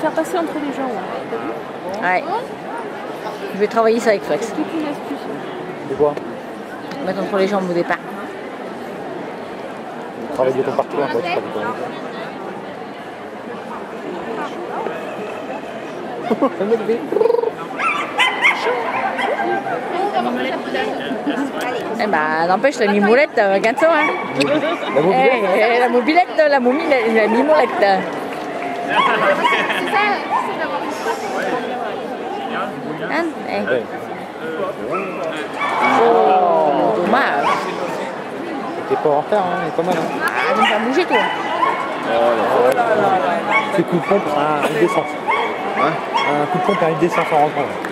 faire passer entre les gens. Ouais. Je vais travailler ça avec Flex. C'est toute une astuce. C'est quoi Mettre entre les jambes au départ. Travailler ton parcours, en fait. mec bé. Eh ben, n'empêche, la mimoulette, euh, regarde ça, hein. La mobilette Eh, eh, la mobilette, la momilette, la mimoulette. Hein eh. Ouais. Oh, dommage. T'es pas en retard, hein, il est pas mal. Hein. Ah, ne pas bouger, toi. C'est coup de pompe à une descente. Hein Un coup de pompe à une descente en rentrant.